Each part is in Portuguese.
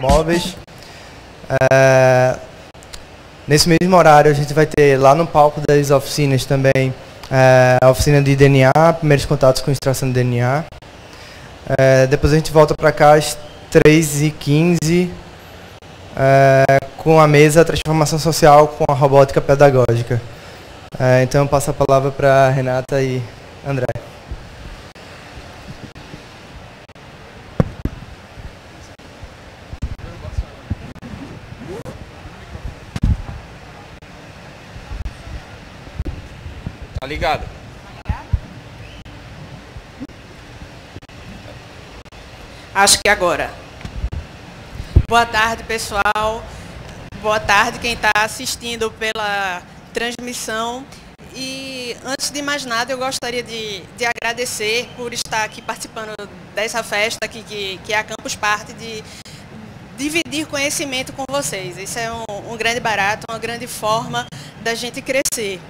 móveis. É, nesse mesmo horário a gente vai ter lá no palco das oficinas também é, a oficina de DNA, primeiros contatos com extração de DNA. É, depois a gente volta para cá às 3h15 é, com a mesa Transformação Social com a Robótica Pedagógica. É, então eu passo a palavra para Renata e André. Ligado? Acho que agora. Boa tarde, pessoal. Boa tarde quem está assistindo pela transmissão. E antes de mais nada, eu gostaria de, de agradecer por estar aqui participando dessa festa aqui, que, que é a Campus Party, de dividir conhecimento com vocês. Isso é um, um grande barato, uma grande forma da gente crescer.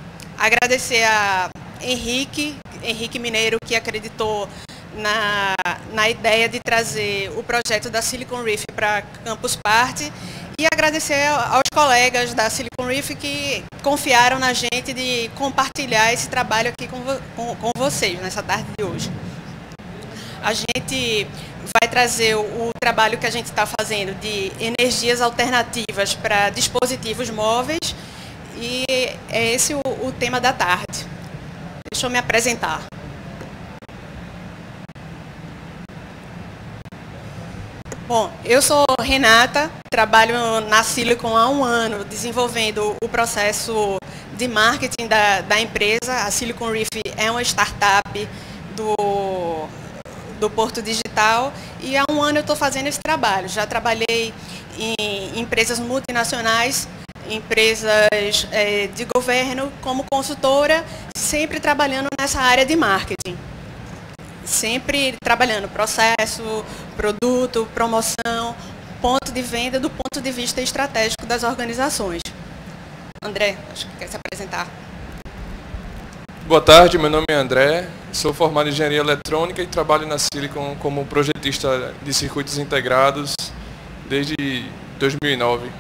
Agradecer a Henrique, Henrique Mineiro, que acreditou na, na ideia de trazer o projeto da Silicon Reef para Campus Party e agradecer aos colegas da Silicon Reef que confiaram na gente de compartilhar esse trabalho aqui com, com, com vocês nessa tarde de hoje. A gente vai trazer o trabalho que a gente está fazendo de energias alternativas para dispositivos móveis e é esse o, o tema da tarde. Deixa eu me apresentar. Bom, eu sou Renata, trabalho na Silicon há um ano, desenvolvendo o processo de marketing da, da empresa. A Silicon Reef é uma startup do, do Porto Digital e há um ano eu estou fazendo esse trabalho. Já trabalhei em empresas multinacionais, empresas é, de governo, como consultora, sempre trabalhando nessa área de marketing sempre trabalhando processo, produto, promoção, ponto de venda do ponto de vista estratégico das organizações. André, acho que quer se apresentar. Boa tarde, meu nome é André, sou formado em Engenharia Eletrônica e trabalho na Silicon como projetista de circuitos integrados desde 2009.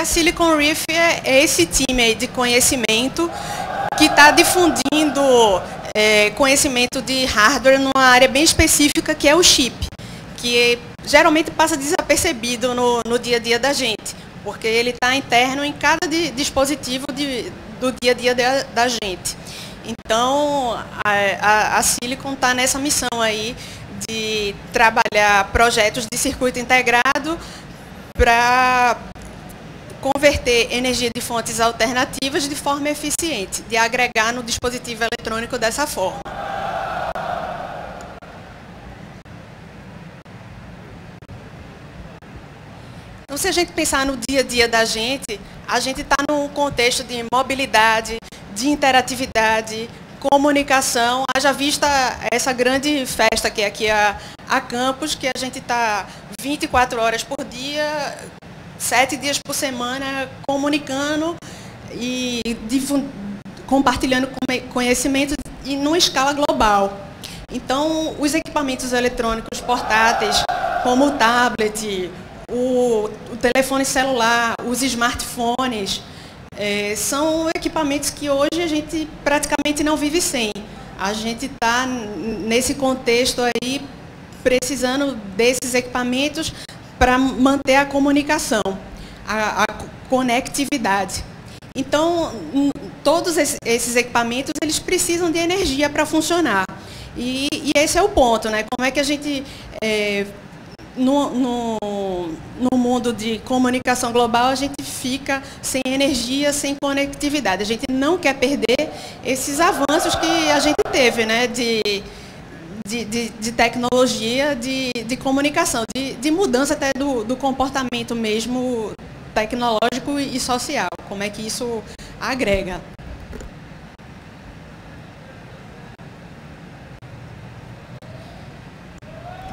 A Silicon Reef é, é esse time de conhecimento que está difundindo é, conhecimento de hardware numa área bem específica que é o chip, que geralmente passa desapercebido no, no dia a dia da gente, porque ele está interno em cada de, dispositivo de, do dia a dia da, da gente. Então, a, a, a Silicon está nessa missão aí de trabalhar projetos de circuito integrado para converter energia de fontes alternativas de forma eficiente, de agregar no dispositivo eletrônico dessa forma. Então, se a gente pensar no dia a dia da gente, a gente está num contexto de mobilidade, de interatividade, comunicação, haja vista essa grande festa que é aqui a, a campus, que a gente está 24 horas por dia sete dias por semana comunicando e compartilhando conhecimento e numa escala global. Então, os equipamentos eletrônicos portáteis, como o tablet, o, o telefone celular, os smartphones, é, são equipamentos que hoje a gente praticamente não vive sem. A gente está nesse contexto aí precisando desses equipamentos para manter a comunicação, a, a conectividade. Então, todos esses equipamentos, eles precisam de energia para funcionar. E, e, esse é o ponto, né? Como é que a gente, é, no, no, no, mundo de comunicação global, a gente fica sem energia, sem conectividade. A gente não quer perder esses avanços que a gente teve, né? De, de, de, de tecnologia, de, de comunicação, de, de mudança até do, do comportamento mesmo tecnológico e social. Como é que isso agrega.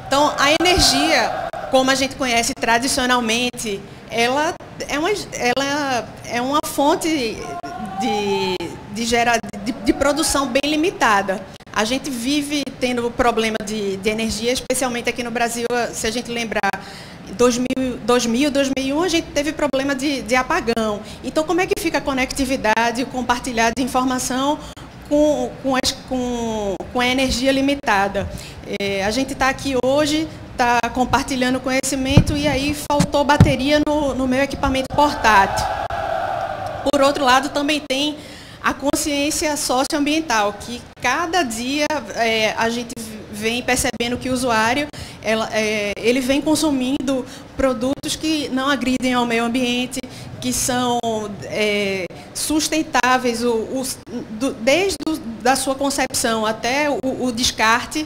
Então, a energia, como a gente conhece tradicionalmente, ela é uma, ela é uma fonte de, de, gerar, de, de produção bem limitada. A gente vive tendo problema de, de energia, especialmente aqui no Brasil, se a gente lembrar 2000, 2000, 2001, a gente teve problema de, de, apagão. Então, como é que fica a conectividade, o compartilhar de informação com, com, as, com, com a energia limitada? É, a gente está aqui hoje, está compartilhando conhecimento e aí faltou bateria no, no meu equipamento portátil. Por outro lado, também tem a consciência socioambiental, que cada dia é, a gente vem percebendo que o usuário ela, é, ele vem consumindo produtos que não agridem ao meio ambiente, que são é, sustentáveis o, o, do, desde a da sua concepção até o, o descarte.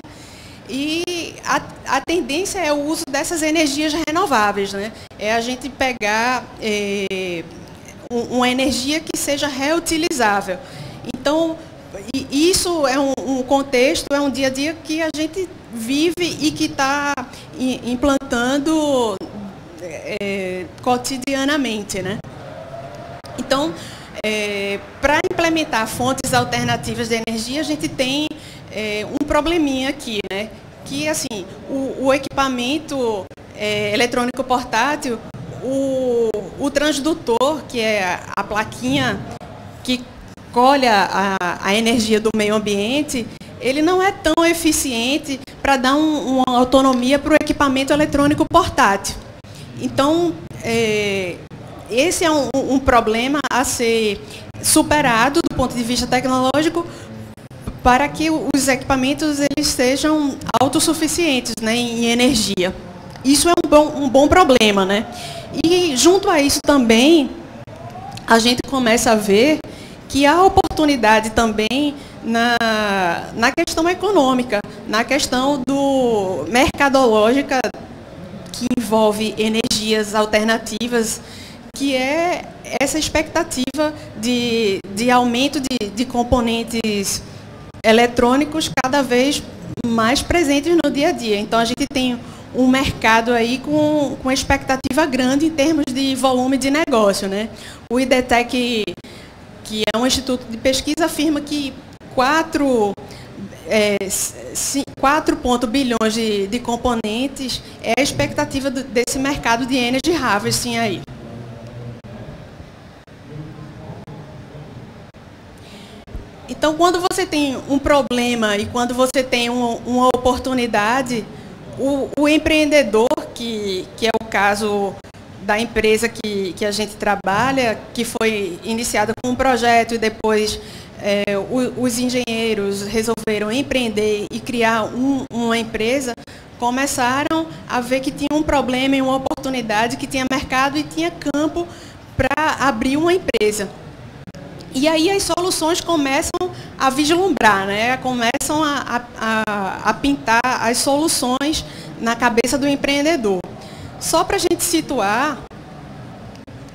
E a, a, tendência é o uso dessas energias renováveis. Né? É a gente pegar é, uma energia que seja reutilizável. Então, isso é um, contexto, é um dia a dia que a gente vive e que está implantando é, cotidianamente. Né? Então, é, para implementar fontes alternativas de energia, a gente tem é, um probleminha aqui, né? que assim, o, o equipamento é, eletrônico portátil, o, o transdutor, que é a, plaquinha que colhe a, a, energia do meio ambiente, ele não é tão eficiente para dar um, uma autonomia para o equipamento eletrônico portátil. Então, é, esse é um, um, problema a ser superado do ponto de vista tecnológico para que os equipamentos eles sejam autossuficientes né, em energia. Isso é um bom, um bom problema. Né? E junto a isso também, a gente começa a ver que há oportunidade também na, na questão econômica, na questão do mercadológica que envolve energias alternativas, que é essa expectativa de, de aumento de, de componentes eletrônicos cada vez mais presentes no dia a dia. Então a gente tem um mercado aí com, com expectativa grande em termos de volume de negócio. Né? O IDTEC que é um instituto de pesquisa, afirma que 4, é, 4 bilhões de, de, componentes é a expectativa do, desse mercado de energy harvesting aí. Então, quando você tem um problema e quando você tem um, uma oportunidade, o, o empreendedor, que, que é o caso da empresa que, que a gente trabalha, que foi iniciada com um projeto e depois é, o, os engenheiros resolveram empreender e criar um, uma empresa, começaram a ver que tinha um problema e uma oportunidade, que tinha mercado e tinha campo para abrir uma empresa. E aí as soluções começam a vislumbrar, né? começam a, a, a pintar as soluções na cabeça do empreendedor. Só para a gente situar,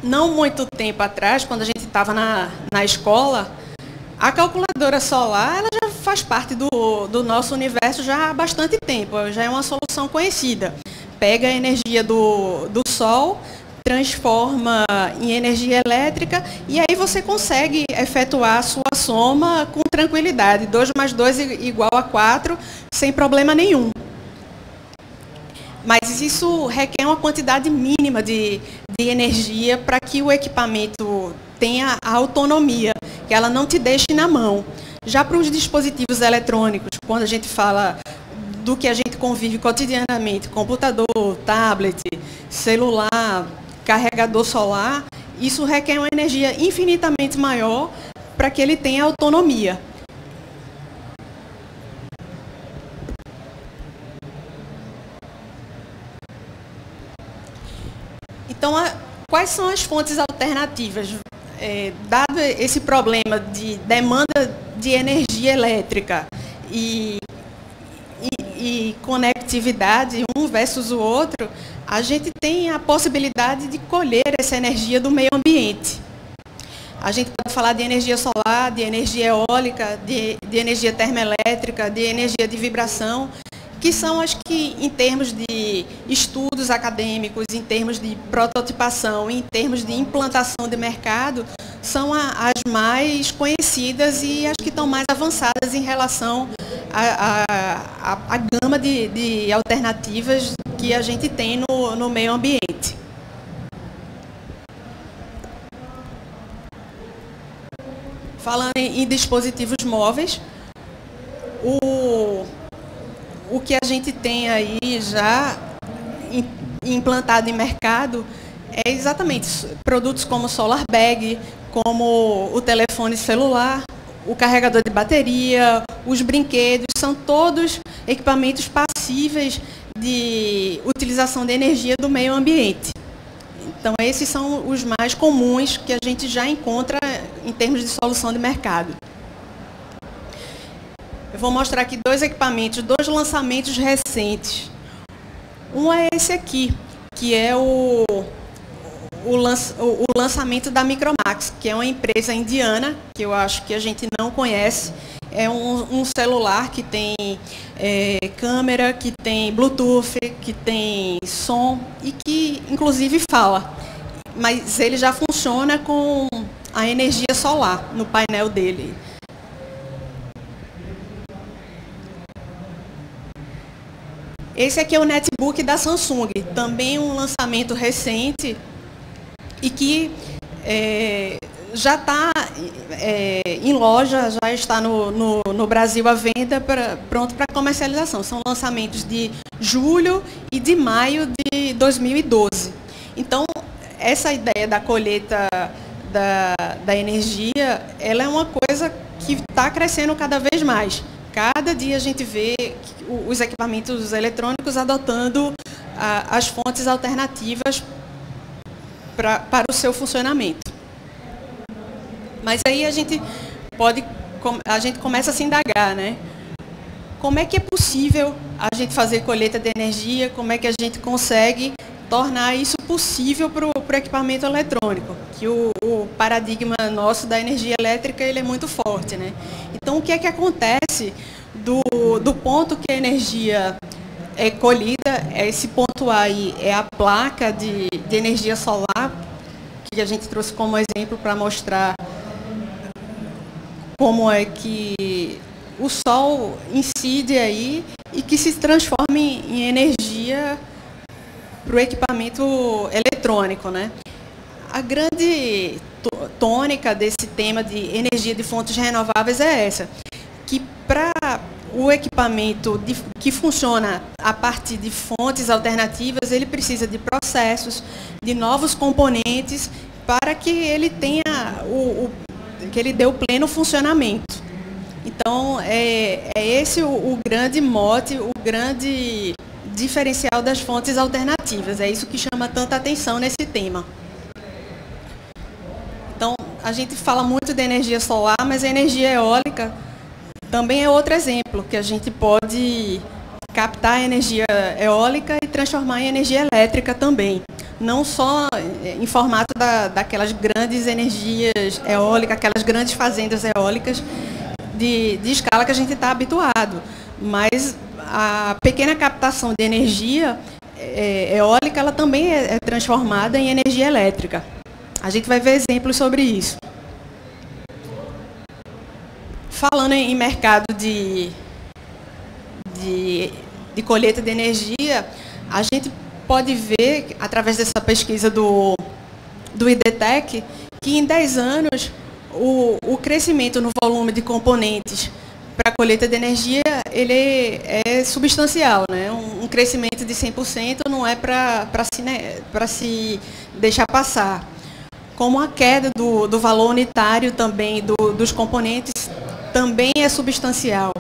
não muito tempo atrás, quando a gente estava na, na escola, a calculadora solar ela já faz parte do, do nosso universo já há bastante tempo, já é uma solução conhecida. Pega a energia do, do sol, transforma em energia elétrica e aí você consegue efetuar a sua soma com tranquilidade. 2 mais 2 igual a 4, sem problema nenhum. Mas isso requer uma quantidade mínima de, de energia para que o equipamento tenha a autonomia, que ela não te deixe na mão. Já para os dispositivos eletrônicos, quando a gente fala do que a gente convive cotidianamente, computador, tablet, celular, carregador solar, isso requer uma energia infinitamente maior para que ele tenha autonomia. Então, a, quais são as fontes alternativas? É, dado esse problema de demanda de energia elétrica e, e, conectividade um versus o outro, a gente tem a possibilidade de colher essa energia do meio ambiente. A gente pode falar de energia solar, de energia eólica, de, de energia termoelétrica, de energia de vibração, que são as que, em termos de estudos acadêmicos, em termos de prototipação, em termos de implantação de mercado, são as mais conhecidas e as que estão mais avançadas em relação a, a, a, gama de, de, alternativas que a gente tem no, no meio ambiente. Falando em, em dispositivos móveis, o, o que a gente tem aí já implantado em mercado é exatamente produtos como solar bag, como o telefone celular, o carregador de bateria, os brinquedos, são todos equipamentos passíveis de utilização de energia do meio ambiente. Então, esses são os mais comuns que a gente já encontra em termos de solução de mercado. Eu vou mostrar aqui dois equipamentos, dois lançamentos recentes. Um é esse aqui, que é o, o, lança, o, lançamento da Micromax, que é uma empresa indiana, que eu acho que a gente não conhece. É um, um celular que tem é, câmera, que tem Bluetooth, que tem som e que inclusive fala. Mas ele já funciona com a energia solar no painel dele. Esse aqui é o netbook da Samsung, também um lançamento recente e que é, já está é, em loja, já está no, no, no Brasil à venda, pra, pronto para comercialização. São lançamentos de julho e de maio de 2012. Então, essa ideia da colheita da, da energia, ela é uma coisa que está crescendo cada vez mais. Cada dia a gente vê os equipamentos eletrônicos adotando as fontes alternativas pra, para o seu funcionamento. Mas aí a gente pode, a gente começa a se indagar, né? Como é que é possível a gente fazer colheita de energia? Como é que a gente consegue tornar isso possível para o equipamento eletrônico? Que o, o, paradigma nosso da energia elétrica ele é muito forte, né? Então o que é que acontece do, do ponto que a energia é colhida, esse ponto aí é a placa de, de energia solar, que a gente trouxe como exemplo para mostrar como é que o sol incide aí e que se transforma em energia para o equipamento eletrônico. Né? A grande tônica desse tema de energia de fontes renováveis é essa, o equipamento de, que funciona a partir de fontes alternativas, ele precisa de processos, de novos componentes, para que ele tenha o, o que ele dê o pleno funcionamento. Então, é, é esse o, o grande mote, o grande diferencial das fontes alternativas. É isso que chama tanta atenção nesse tema. Então, a gente fala muito de energia solar, mas a energia eólica também é outro exemplo que a gente pode captar energia eólica e transformar em energia elétrica também. Não só em formato da, daquelas grandes energias eólicas, aquelas grandes fazendas eólicas de, de escala que a gente está habituado, mas a pequena captação de energia é, eólica ela também é, é transformada em energia elétrica. A gente vai ver exemplos sobre isso. Falando em mercado de, de, de colheita de energia, a gente pode ver, através dessa pesquisa do, do IDTEC, que em 10 anos o, o crescimento no volume de componentes para a colheita de energia ele é substancial. Né? Um, um crescimento de 100% não é para se, né, se deixar passar. Como a queda do, do valor unitário também do, dos componentes também é substancial.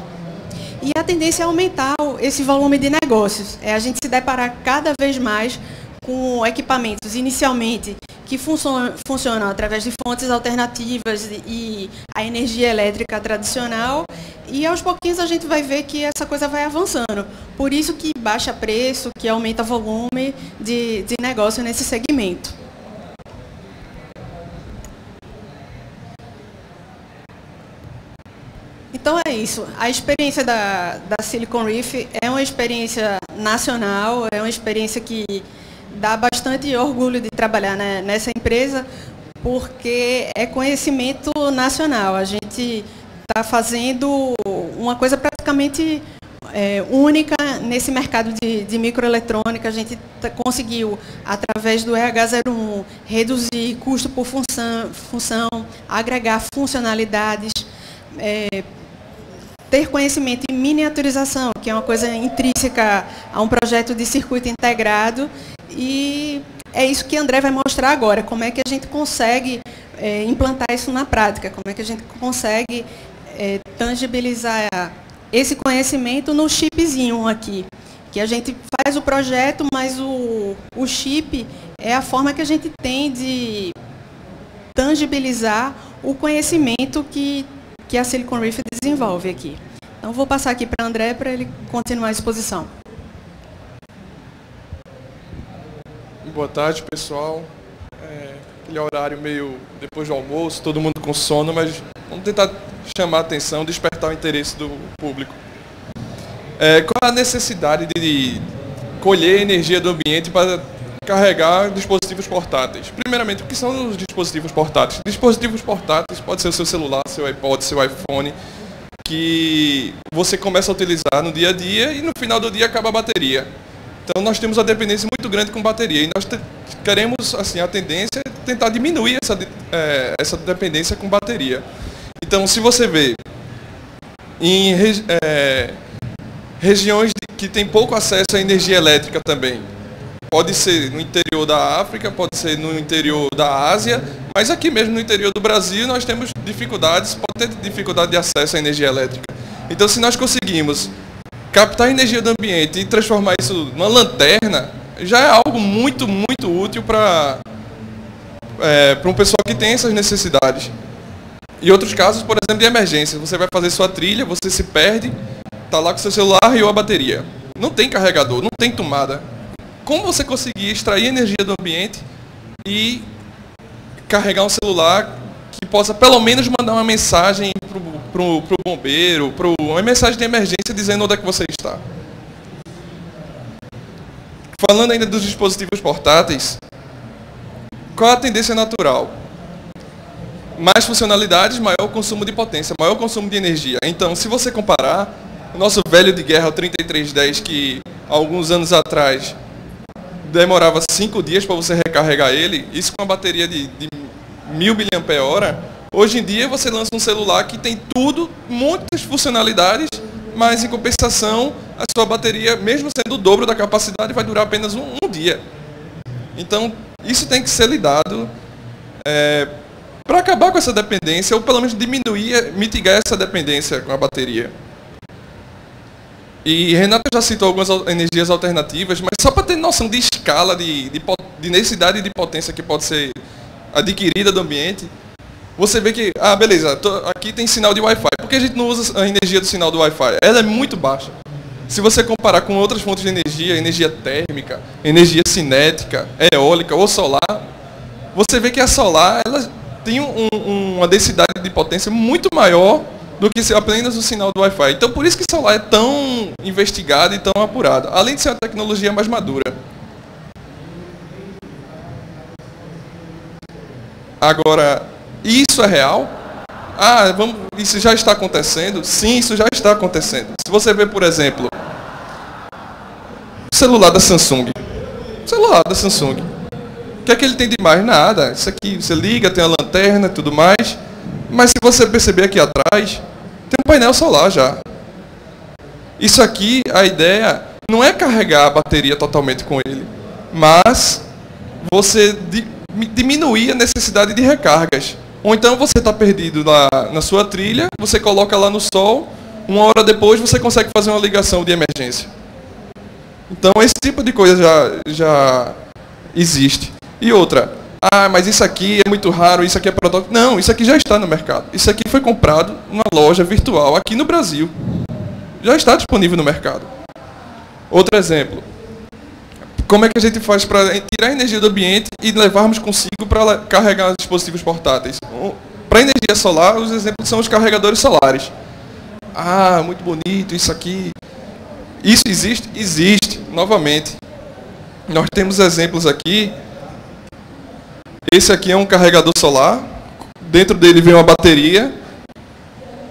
E a tendência é aumentar esse volume de negócios. É a gente se deparar cada vez mais com equipamentos, inicialmente, que funcionam, funcionam através de fontes alternativas e a energia elétrica tradicional. E aos pouquinhos a gente vai ver que essa coisa vai avançando. Por isso que baixa preço, que aumenta volume de, de negócio nesse segmento. Então é isso. A experiência da, da Silicon Reef é uma experiência nacional, é uma experiência que dá bastante orgulho de trabalhar né, nessa empresa, porque é conhecimento nacional. A gente está fazendo uma coisa praticamente é, única nesse mercado de, de microeletrônica. A gente tá, conseguiu, através do EH01, reduzir custo por função, função agregar funcionalidades, é, ter conhecimento em miniaturização, que é uma coisa intrínseca a um projeto de circuito integrado. E é isso que André vai mostrar agora, como é que a gente consegue é, implantar isso na prática, como é que a gente consegue é, tangibilizar esse conhecimento no chipzinho aqui. Que a gente faz o projeto, mas o, o chip é a forma que a gente tem de tangibilizar o conhecimento que, que a Silicon Reef desenvolve aqui. Então, vou passar aqui para André para ele continuar a exposição. Boa tarde, pessoal. É, aquele horário meio depois do almoço, todo mundo com sono, mas vamos tentar chamar a atenção, despertar o interesse do público. É, qual a necessidade de colher energia do ambiente para carregar dispositivos portáteis? Primeiramente, o que são os dispositivos portáteis? Dispositivos portáteis pode ser o seu celular, seu iPod, seu iPhone, que você começa a utilizar no dia a dia e no final do dia acaba a bateria. Então nós temos uma dependência muito grande com bateria e nós queremos assim a tendência é tentar diminuir essa, é, essa dependência com bateria. Então se você vê em é, regiões que tem pouco acesso à energia elétrica também, pode ser no interior da África, pode ser no interior da Ásia, mas aqui mesmo no interior do Brasil nós temos dificuldades, pode ter dificuldade de acesso à energia elétrica. Então se nós conseguimos captar a energia do ambiente e transformar isso numa lanterna já é algo muito, muito útil para é, para um pessoal que tem essas necessidades. E outros casos, por exemplo, de emergência. Você vai fazer sua trilha, você se perde, está lá com seu celular e a bateria. Não tem carregador, não tem tomada. Como você conseguir extrair energia do ambiente e carregar um celular que possa pelo menos mandar uma mensagem para o bombeiro, pro, uma mensagem de emergência dizendo onde é que você está. Falando ainda dos dispositivos portáteis, qual a tendência natural? Mais funcionalidades, maior consumo de potência, maior consumo de energia. Então, se você comparar o nosso velho de guerra, o 3310, que alguns anos atrás demorava cinco dias para você recarregar ele, isso com a bateria de, de 1000 mAh, hoje em dia você lança um celular que tem tudo, muitas funcionalidades, mas em compensação a sua bateria, mesmo sendo o dobro da capacidade, vai durar apenas um, um dia. Então, isso tem que ser lidado é, para acabar com essa dependência, ou pelo menos diminuir, mitigar essa dependência com a bateria. E Renata já citou algumas energias alternativas, mas só para ter noção de escala, de, de, de necessidade de potência que pode ser adquirida do ambiente, você vê que, ah, beleza, tô, aqui tem sinal de Wi-Fi. Por que a gente não usa a energia do sinal do Wi-Fi? Ela é muito baixa. Se você comparar com outras fontes de energia, energia térmica, energia cinética, eólica ou solar, você vê que a solar ela tem um, um, uma densidade de potência muito maior do que apenas o sinal do Wi-Fi. Então, por isso que solar é tão investigado e tão apurado, além de ser uma tecnologia mais madura. Agora, isso é real? Ah, vamos, isso já está acontecendo? Sim, isso já está acontecendo. Se você vê, por exemplo, o celular da Samsung. O celular da Samsung. O que é que ele tem de mais? Nada. Isso aqui, você liga, tem a lanterna e tudo mais. Mas se você perceber aqui atrás, tem um painel solar já. Isso aqui, a ideia não é carregar a bateria totalmente com ele, mas você diminuir a necessidade de recargas. Ou então você está perdido na, na sua trilha, você coloca lá no sol, uma hora depois você consegue fazer uma ligação de emergência. Então esse tipo de coisa já, já existe. E outra, ah, mas isso aqui é muito raro, isso aqui é protótipo. Não, isso aqui já está no mercado. Isso aqui foi comprado numa loja virtual aqui no Brasil. Já está disponível no mercado. Outro exemplo, como é que a gente faz para tirar a energia do ambiente e levarmos consigo para carregar dispositivos portáteis? Para energia solar, os exemplos são os carregadores solares. Ah, muito bonito, isso aqui. Isso existe? Existe, novamente. Nós temos exemplos aqui. Esse aqui é um carregador solar. Dentro dele vem uma bateria.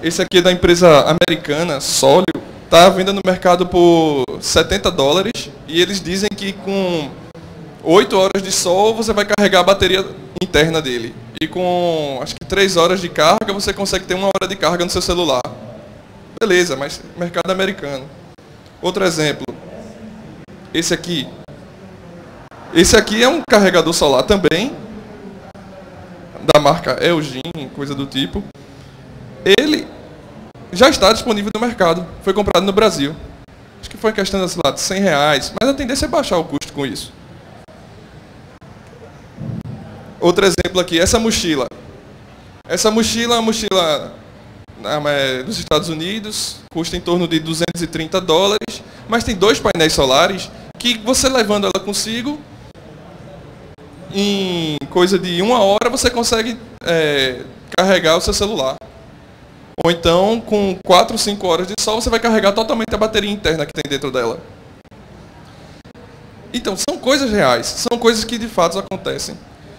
Esse aqui é da empresa americana, Solio. Está à venda no mercado por 70 dólares. E eles dizem que com 8 horas de sol você vai carregar a bateria interna dele. E com acho que 3 horas de carga você consegue ter uma hora de carga no seu celular. Beleza, mas mercado americano. Outro exemplo. Esse aqui. Esse aqui é um carregador solar também. Da marca Elgin, coisa do tipo. Ele já está disponível no mercado. Foi comprado no Brasil. Acho que foi em questão lá, de 100 reais. Mas a tendência é baixar o custo com isso. Outro exemplo aqui, essa mochila. Essa mochila é uma mochila é, dos Estados Unidos, custa em torno de 230 dólares, mas tem dois painéis solares que você levando ela consigo, em coisa de uma hora você consegue é, carregar o seu celular. Ou então, com 4 ou 5 horas de sol, você vai carregar totalmente a bateria interna que tem dentro dela. Então, são coisas reais, são coisas que de fato acontecem.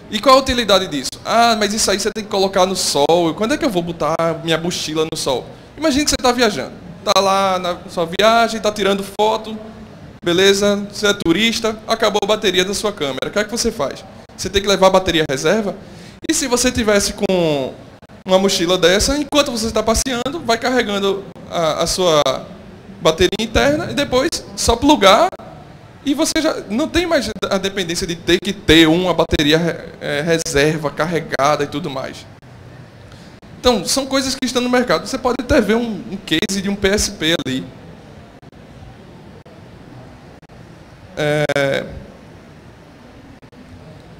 E qual a utilidade disso? Ah, mas isso aí você tem que colocar no sol. Quando é que eu vou botar minha mochila no sol? Imagine que você está viajando. Está lá na sua viagem, está tirando foto, beleza? Você é turista, acabou a bateria da sua câmera. O que é que você faz? Você tem que levar a bateria reserva? E se você tivesse com uma mochila dessa, enquanto você está passeando, vai carregando a, a sua bateria interna e depois só plugar e você já não tem mais a dependência de ter que ter uma bateria é, reserva carregada e tudo mais. Então, são coisas que estão no mercado. Você pode até ver um, um case de um PSP ali. É...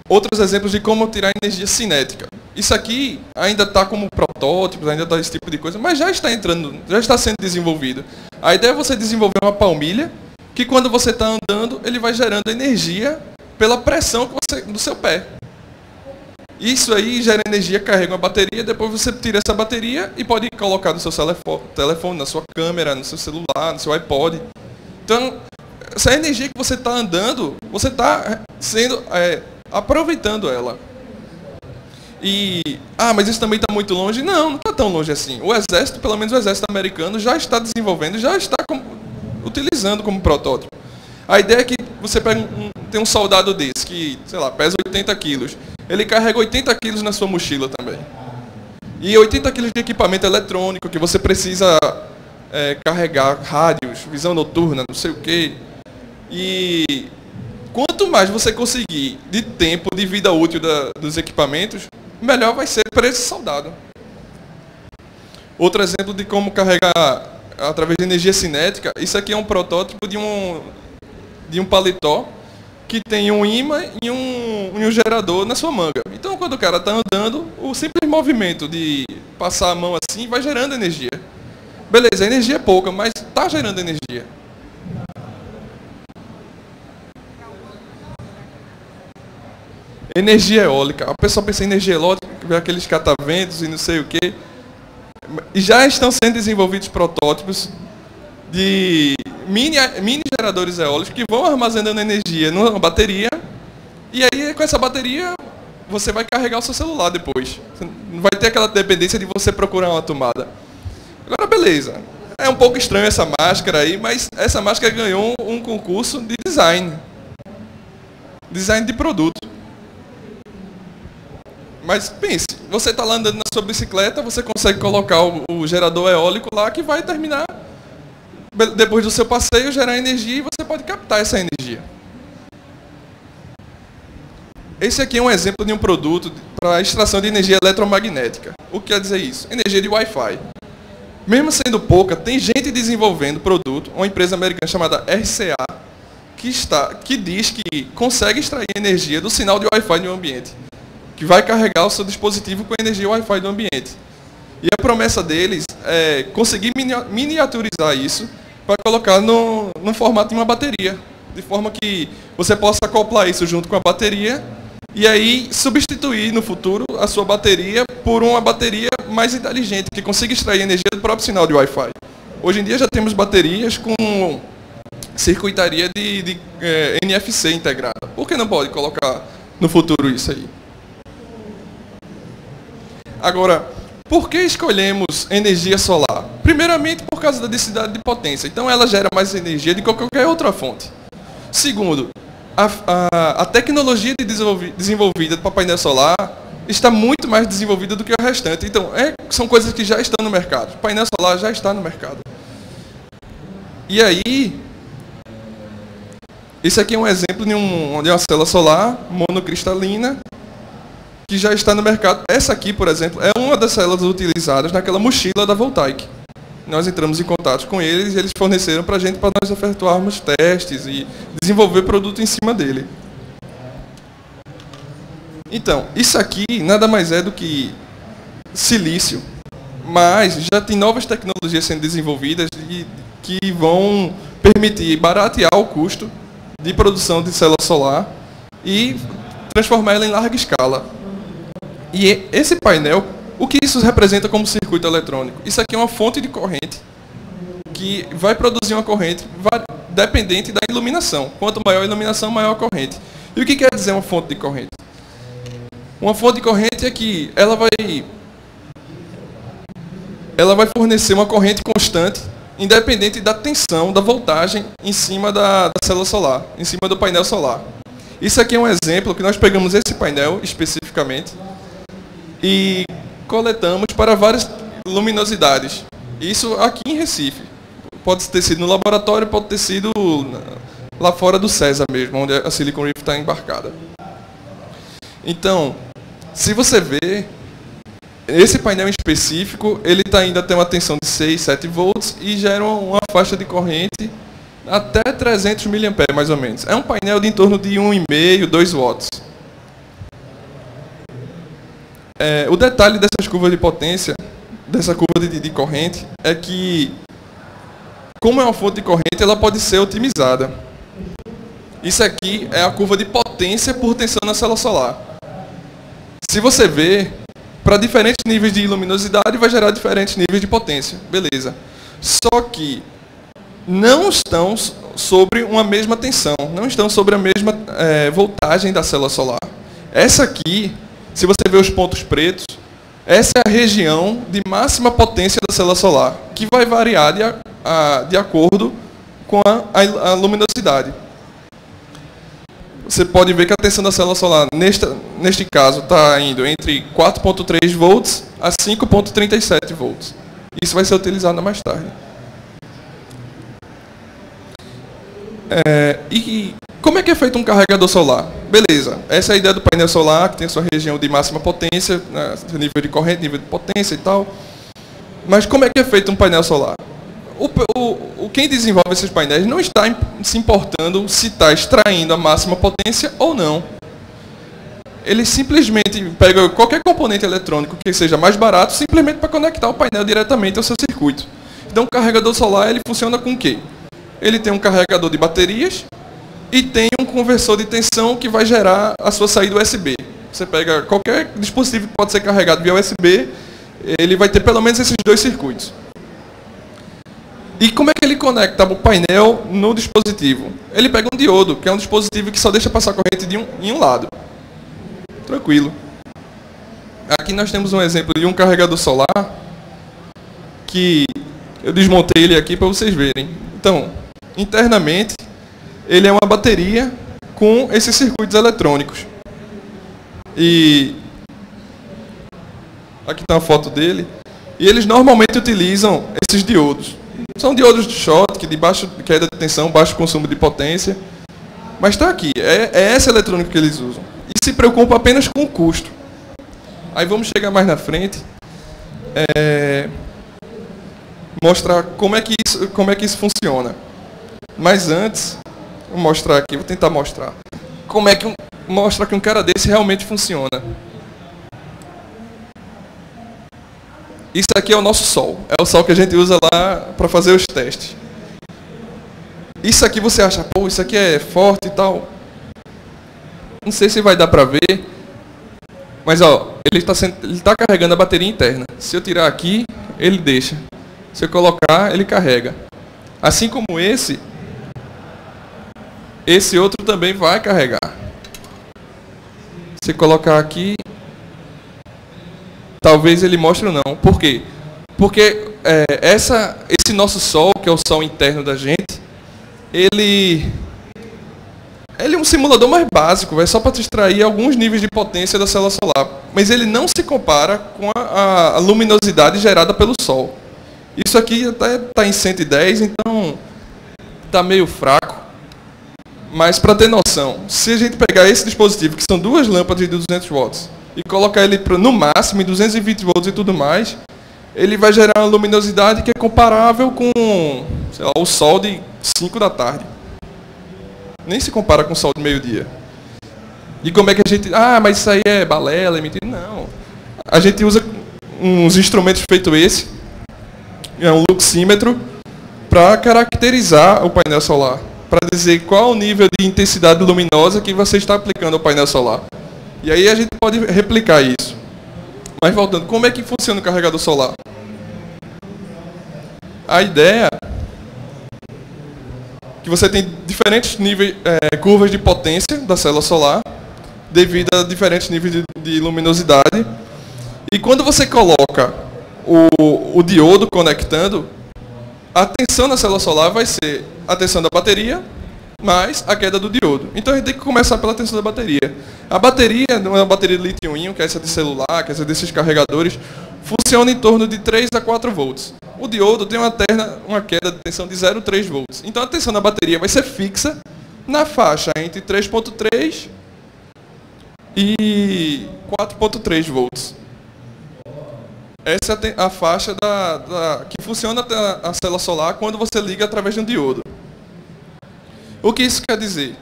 Outros exemplos de como tirar energia cinética. Isso aqui ainda está como protótipo, ainda está esse tipo de coisa, mas já está entrando, já está sendo desenvolvido. A ideia é você desenvolver uma palmilha que quando você está andando, ele vai gerando energia pela pressão você, do seu pé. Isso aí gera energia, carrega uma bateria, depois você tira essa bateria e pode colocar no seu telefone, na sua câmera, no seu celular, no seu iPod. Então, essa energia que você está andando, você está sendo é, aproveitando ela. E, ah, mas isso também está muito longe? Não, não está tão longe assim. O exército, pelo menos o exército americano, já está desenvolvendo, já está utilizando como protótipo. A ideia é que você pega um, tem um soldado desse, que, sei lá, pesa 80 quilos. Ele carrega 80 quilos na sua mochila também. E 80 quilos de equipamento eletrônico que você precisa é, carregar, rádios, visão noturna, não sei o quê. E quanto mais você conseguir de tempo de vida útil da, dos equipamentos, melhor vai ser para esse soldado. Outro exemplo de como carregar através de energia cinética. Isso aqui é um protótipo de um, de um paletó que tem um imã e um, um gerador na sua manga. Então, quando o cara está andando, o simples movimento de passar a mão assim vai gerando energia. Beleza, a energia é pouca, mas está gerando energia. Energia eólica. A pessoa pensa em energia eólica, aqueles cataventos e não sei o quê já estão sendo desenvolvidos protótipos de mini, mini geradores eólicos que vão armazenando energia numa bateria e aí com essa bateria você vai carregar o seu celular depois. Não vai ter aquela dependência de você procurar uma tomada. Agora beleza. É um pouco estranho essa máscara aí, mas essa máscara ganhou um concurso de design. Design de produto. Mas pense, você está lá andando na sua bicicleta, você consegue colocar o, o, gerador eólico lá que vai terminar, depois do seu passeio, gerar energia e você pode captar essa energia. Esse aqui é um exemplo de um produto para extração de energia eletromagnética. O que quer dizer isso? Energia de Wi-Fi. Mesmo sendo pouca, tem gente desenvolvendo produto, uma empresa americana chamada RCA, que, está, que diz que consegue extrair energia do sinal de Wi-Fi um ambiente que vai carregar o seu dispositivo com a energia Wi-Fi do ambiente. E a promessa deles é conseguir miniaturizar isso para colocar no, no formato de uma bateria, de forma que você possa acoplar isso junto com a bateria e aí substituir no futuro a sua bateria por uma bateria mais inteligente, que consiga extrair energia do próprio sinal de Wi-Fi. Hoje em dia já temos baterias com circuitaria de, de é, NFC integrada. Por que não pode colocar no futuro isso aí? Agora, por que escolhemos energia solar? Primeiramente, por causa da densidade de potência. Então, ela gera mais energia do que qualquer outra fonte. Segundo, a, a, a tecnologia de desenvolvida para painel solar está muito mais desenvolvida do que o restante. Então, é, são coisas que já estão no mercado. O painel solar já está no mercado. E aí, esse aqui é um exemplo de, um, de uma célula solar monocristalina que já está no mercado. Essa aqui, por exemplo, é uma das células utilizadas naquela mochila da Voltaic. Nós entramos em contato com eles e eles forneceram para a gente para nós efetuarmos testes e desenvolver produto em cima dele. Então, isso aqui nada mais é do que silício, mas já tem novas tecnologias sendo desenvolvidas e, que vão permitir baratear o custo de produção de célula solar e transformar ela em larga escala. E esse painel, o que isso representa como circuito eletrônico? Isso aqui é uma fonte de corrente que vai produzir uma corrente dependente da iluminação. Quanto maior a iluminação, maior a corrente. E o que quer dizer uma fonte de corrente? Uma fonte de corrente é que ela vai ela vai fornecer uma corrente constante, independente da tensão, da voltagem em cima da, da célula solar, em cima do painel solar. Isso aqui é um exemplo que nós pegamos esse painel especificamente e coletamos para várias luminosidades. Isso aqui em Recife. Pode ter sido no laboratório, pode ter sido lá fora do CESA mesmo, onde a Silicon Reef está embarcada. Então, se você vê, esse painel em específico, ele está indo até uma tensão de 6, 7 volts e gera uma faixa de corrente até 300 mA, mais ou menos. É um painel de em torno de 1,5, 2 watts. É, o detalhe dessas curvas de potência, dessa curva de, de corrente, é que, como é uma fonte de corrente, ela pode ser otimizada. Isso aqui é a curva de potência por tensão na célula solar. Se você vê, para diferentes níveis de luminosidade vai gerar diferentes níveis de potência. Beleza. Só que não estão sobre uma mesma tensão, não estão sobre a mesma é, voltagem da célula solar. Essa aqui, se você ver os pontos pretos, essa é a região de máxima potência da célula solar, que vai variar de, a, de acordo com a, a, a luminosidade você pode ver que a tensão da célula solar, neste, neste caso, está indo entre 4.3 volts a 5.37 volts. Isso vai ser utilizado mais tarde. É, e como é que é feito um carregador solar? Beleza, essa é a ideia do painel solar, que tem a sua região de máxima potência, né, nível de corrente, nível de potência e tal. Mas como é que é feito um painel solar? o, o, o, quem desenvolve esses painéis não está se importando se está extraindo a máxima potência ou não. Ele simplesmente pega qualquer componente eletrônico que seja mais barato, simplesmente para conectar o painel diretamente ao seu circuito. Então, o carregador solar ele funciona com o quê? Ele tem um carregador de baterias e tem um conversor de tensão que vai gerar a sua saída USB. Você pega qualquer dispositivo que pode ser carregado via USB, ele vai ter pelo menos esses dois circuitos. E como é que ele conecta o painel no dispositivo? Ele pega um diodo, que é um dispositivo que só deixa passar corrente de um, em um lado. Tranquilo. Aqui nós temos um exemplo de um carregador solar que eu desmontei ele aqui para vocês verem. Então, internamente, ele é uma bateria com esses circuitos eletrônicos. E aqui está a foto dele. E eles normalmente utilizam esses diodos. São diodos de Schottky, de baixa queda de tensão, baixo consumo de potência. Mas está aqui, é, é essa eletrônica que eles usam. E se preocupa apenas com o custo. Aí vamos chegar mais na frente. É, mostrar como é, que isso, como é que isso funciona. Mas antes, vou mostrar aqui, vou tentar mostrar. Como é que um, mostra que um cara desse realmente funciona. Isso aqui é o nosso sol. É o sol que a gente usa lá para fazer os testes. Isso aqui você acha, pô, isso aqui é forte e tal. Não sei se vai dar para ver. Mas ó, ele está ele tá carregando a bateria interna. Se eu tirar aqui, ele deixa. Se eu colocar, ele carrega. Assim como esse, esse outro também vai carregar. Se colocar aqui, talvez ele mostre ou não. Por quê? Porque é, essa, esse nosso Sol, que é o Sol interno da gente, ele, ele é um simulador mais básico, é só para extrair alguns níveis de potência da célula solar. Mas ele não se compara com a, a luminosidade gerada pelo Sol. Isso aqui está em 110, então está meio fraco. Mas para ter noção, se a gente pegar esse dispositivo, que são duas lâmpadas de 200 watts, e colocar ele no máximo em 220 volts e tudo mais, ele vai gerar uma luminosidade que é comparável com lá, o sol de 5 da tarde. Nem se compara com o sol de meio-dia. E como é que a gente. Ah, mas isso aí é balela, é mentira. Não. A gente usa uns instrumentos feito esse, é um luxímetro, para caracterizar o painel solar. Para dizer qual o nível de intensidade luminosa que você está aplicando ao painel solar. E aí a gente pode replicar isso. Mas voltando, como é que funciona o carregador solar? A ideia é que você tem diferentes níveis, é, curvas de potência da célula solar, devido a diferentes níveis de, de luminosidade. E quando você coloca o, o diodo conectando, a tensão na célula solar vai ser a tensão da bateria mais a queda do diodo. Então a gente tem que começar pela tensão da bateria. A bateria, é uma bateria de lítio-íon, que é essa de celular, que é essa desses carregadores, funciona em torno de 3 a 4 volts. O diodo tem uma, terna, uma queda de tensão de 0,3 volts. Então a tensão da bateria vai ser fixa na faixa entre 3.3 e 4.3 volts. Essa é a faixa da, da, que funciona a, célula solar quando você liga através de um diodo. O que isso quer dizer?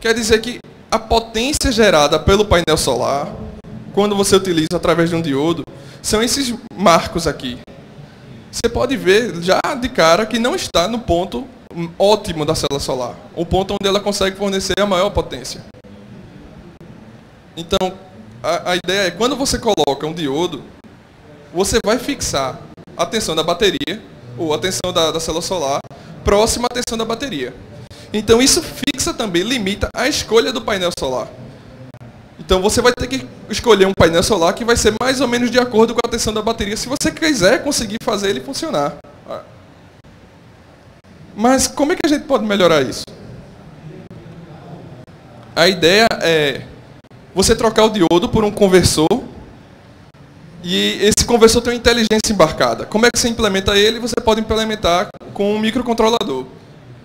Quer dizer que a potência gerada pelo painel solar, quando você utiliza através de um diodo, são esses marcos aqui. Você pode ver já de cara que não está no ponto ótimo da célula solar, o ponto onde ela consegue fornecer a maior potência. Então, a, ideia é quando você coloca um diodo, você vai fixar a tensão da bateria ou a tensão da, da célula solar próxima à tensão da bateria. Então isso fixa também, limita a escolha do painel solar. Então você vai ter que escolher um painel solar que vai ser mais ou menos de acordo com a tensão da bateria, se você quiser conseguir fazer ele funcionar. Mas como é que a gente pode melhorar isso? A ideia é você trocar o diodo por um conversor e esse conversor tem uma inteligência embarcada. Como é que você implementa ele? Você pode implementar com um microcontrolador.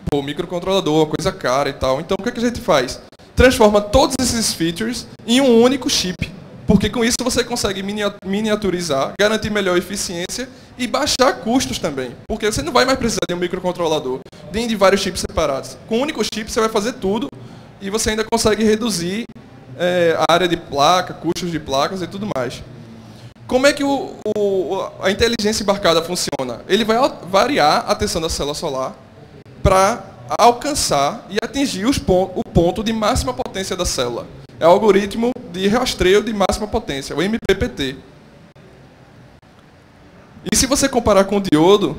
Pô, microcontrolador, uma coisa cara e tal. Então, o que, é que a gente faz? Transforma todos esses features em um único chip. Porque com isso você consegue miniaturizar, garantir melhor eficiência e baixar custos também. Porque você não vai mais precisar de um microcontrolador, nem de vários chips separados. Com um único chip você vai fazer tudo e você ainda consegue reduzir é, a área de placa, custos de placas e tudo mais. Como é que o, o, a inteligência embarcada funciona? Ele vai variar a tensão da célula solar para alcançar e atingir o ponto de máxima potência da célula. É o algoritmo de rastreio de máxima potência, o MPPT. E se você comparar com o diodo,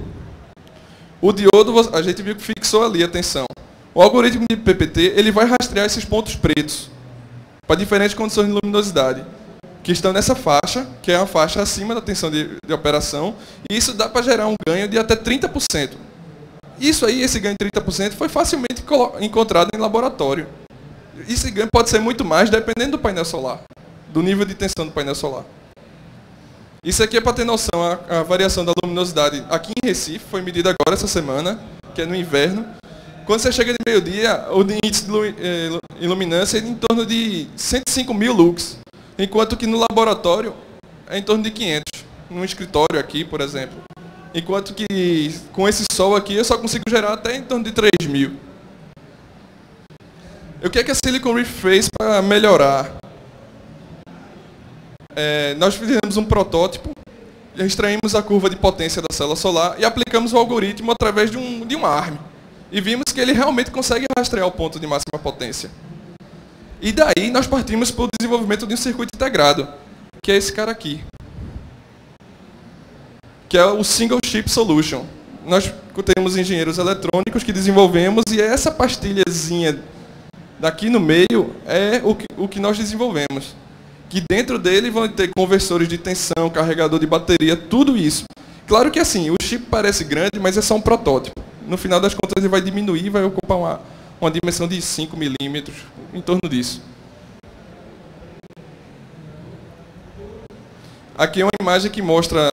o diodo, a gente viu que fixou ali a tensão. O algoritmo de PPT ele vai rastrear esses pontos pretos para diferentes condições de luminosidade que estão nessa faixa, que é uma faixa acima da tensão de, de operação, e isso dá para gerar um ganho de até 30%. Isso aí, esse ganho de 30%, foi facilmente encontrado em laboratório. Esse ganho pode ser muito mais dependendo do painel solar, do nível de tensão do painel solar. Isso aqui é para ter noção, a, a, variação da luminosidade aqui em Recife foi medida agora essa semana, que é no inverno. Quando você chega de meio-dia, o índice de eh, iluminância é em torno de 105 mil lux. Enquanto que no laboratório é em torno de 500. Num escritório aqui, por exemplo. Enquanto que com esse sol aqui eu só consigo gerar até em torno de 3 mil. O que é que a Silicon Reef fez para melhorar? É, nós fizemos um protótipo, extraímos a curva de potência da célula solar e aplicamos o algoritmo através de um, de um ARM. E vimos que ele realmente consegue rastrear o ponto de máxima potência. E daí nós partimos para o desenvolvimento de um circuito integrado, que é esse cara aqui. Que é o Single Chip Solution. Nós temos engenheiros eletrônicos que desenvolvemos e essa pastilhazinha daqui no meio é o que, o que nós desenvolvemos. que dentro dele vão ter conversores de tensão, carregador de bateria, tudo isso. Claro que assim, o chip parece grande, mas é só um protótipo. No final das contas ele vai diminuir e vai ocupar uma, uma dimensão de 5 milímetros, em torno disso. Aqui é uma imagem que mostra,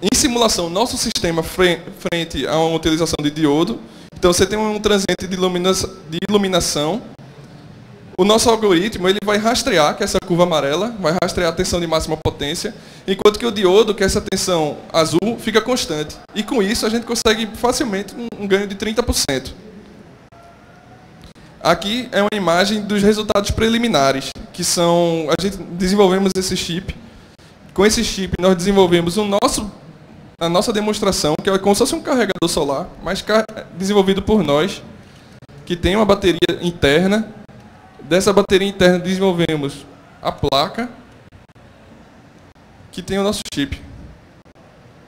em simulação, nosso sistema frente a uma utilização de diodo. Então você tem um transiente de iluminação. O nosso algoritmo ele vai rastrear, que essa curva amarela, vai rastrear a tensão de máxima potência, enquanto que o diodo, que é essa tensão azul, fica constante. E com isso a gente consegue facilmente um ganho de 30%. Aqui é uma imagem dos resultados preliminares, que são, a gente desenvolvemos esse chip com esse chip, nós desenvolvemos o nosso, a nossa demonstração, que é como se fosse um carregador solar, mas desenvolvido por nós, que tem uma bateria interna. Dessa bateria interna desenvolvemos a placa, que tem o nosso chip.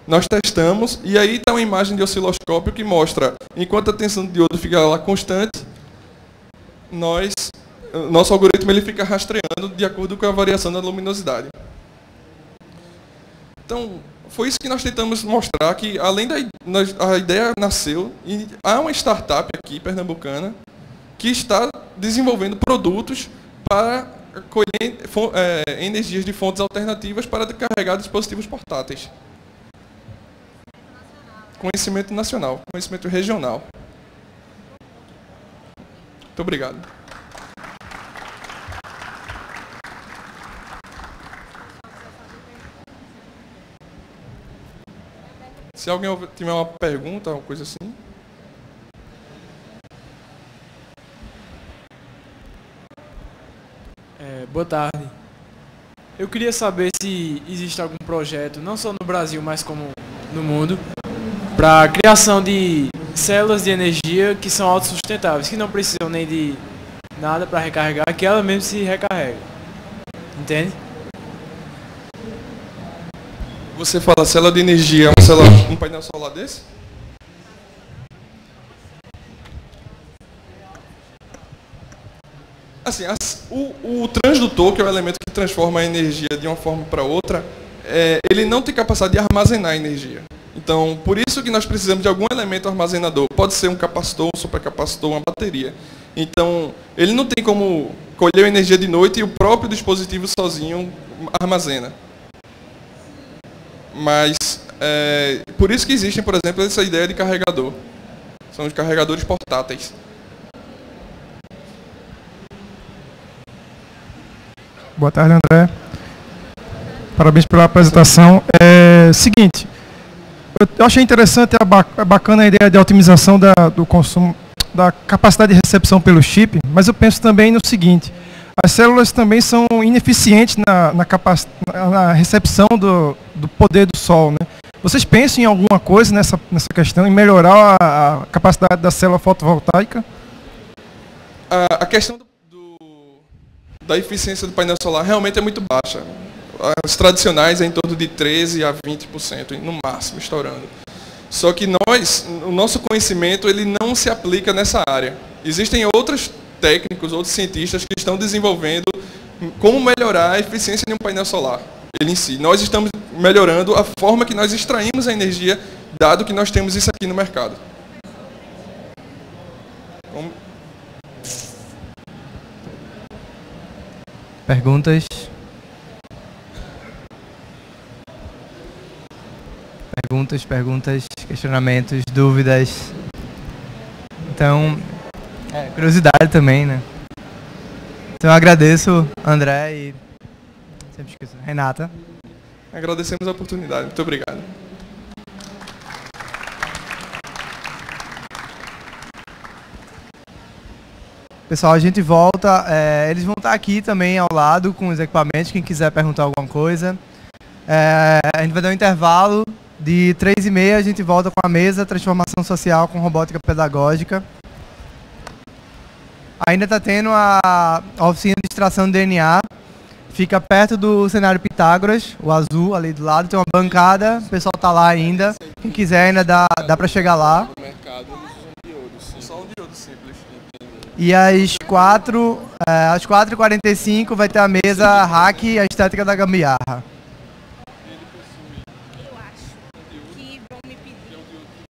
Nós testamos e aí está uma imagem de osciloscópio que mostra, enquanto a tensão de diodo fica lá constante, nós, nosso algoritmo ele fica rastreando de acordo com a variação da luminosidade. Então, foi isso que nós tentamos mostrar, que além da a ideia nasceu, e há uma startup aqui, pernambucana, que está desenvolvendo produtos para colher é, energias de fontes alternativas para carregar dispositivos portáteis. Conhecimento nacional, conhecimento regional. Muito obrigado. Se alguém tiver uma pergunta, alguma coisa assim. É, boa tarde. Eu queria saber se existe algum projeto, não só no Brasil, mas como no mundo, para a criação de células de energia que são autossustentáveis, que não precisam nem de nada para recarregar, que ela mesmo se recarrega. Entende? Você fala célula de energia, uma célula, um painel solar desse? Assim, as, o, o, transdutor, que é o elemento que transforma a energia de uma forma para outra, é, ele não tem capacidade de armazenar energia. Então, por isso que nós precisamos de algum elemento armazenador. Pode ser um capacitor, um supercapacitor, uma bateria. Então, ele não tem como colher energia de noite e o próprio dispositivo sozinho armazena. Mas é, por isso que existem, por exemplo, essa ideia de carregador. São os carregadores portáteis. Boa tarde, André. Parabéns pela apresentação. É seguinte, eu achei interessante, é bacana a ideia de otimização da, do consumo, da capacidade de recepção pelo chip, mas eu penso também no seguinte, as células também são ineficientes na, na, na recepção do, do, poder do Sol. Né? Vocês pensam em alguma coisa nessa, nessa questão, em melhorar a, a capacidade da célula fotovoltaica? A, a questão do, da eficiência do painel solar realmente é muito baixa. As tradicionais é em torno de 13% a 20%, no máximo, estourando. Só que nós, o nosso conhecimento ele não se aplica nessa área. Existem outras técnicos, outros cientistas que estão desenvolvendo como melhorar a eficiência de um painel solar, ele em si. Nós estamos melhorando a forma que nós extraímos a energia, dado que nós temos isso aqui no mercado. Perguntas? Perguntas, perguntas, questionamentos, dúvidas. Então, é, curiosidade também, né? Então eu agradeço, André e. Sempre esqueço, Renata. Agradecemos a oportunidade. Muito obrigado. Pessoal, a gente volta. É, eles vão estar aqui também ao lado com os equipamentos. Quem quiser perguntar alguma coisa. É, a gente vai dar um intervalo de 3 e meia. A gente volta com a mesa Transformação Social com Robótica Pedagógica. Ainda está tendo a, a, oficina de extração de DNA. Fica perto do cenário Pitágoras, o azul ali do lado. Tem uma bancada, o pessoal está lá ainda. Quem quiser ainda dá, dá para chegar lá. No mercado eles usam diodo, sim. Só um diodo simples. E às 4 é, 4h45 vai ter a mesa Hack a Estética da Gambiarra.